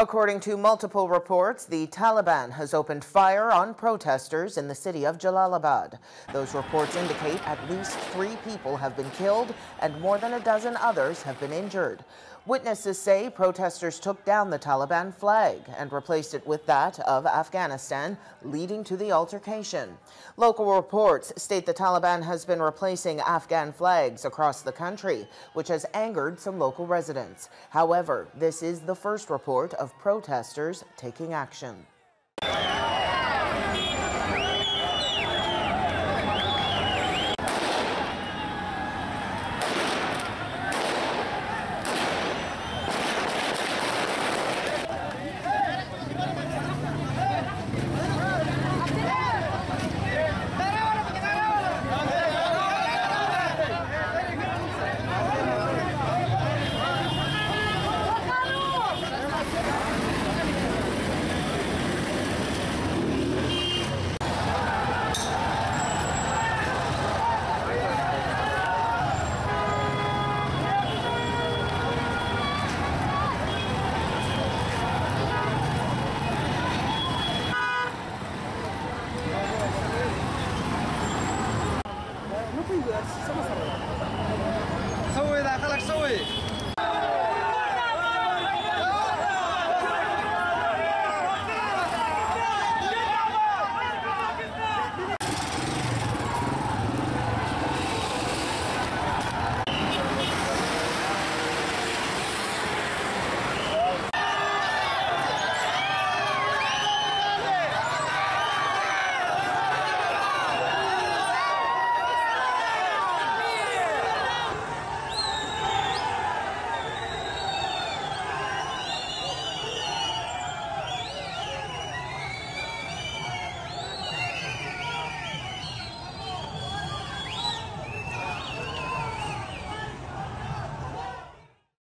According to multiple reports, the Taliban has opened fire on protesters in the city of Jalalabad. Those reports indicate at least three people have been killed and more than a dozen others have been injured. Witnesses say protesters took down the Taliban flag and replaced it with that of Afghanistan, leading to the altercation. Local reports state the Taliban has been replacing Afghan flags across the country, which has angered some local residents. However, this is the first report of protesters taking action. پوهېږو څه مسله ده څه وایي دا خلک څه وایي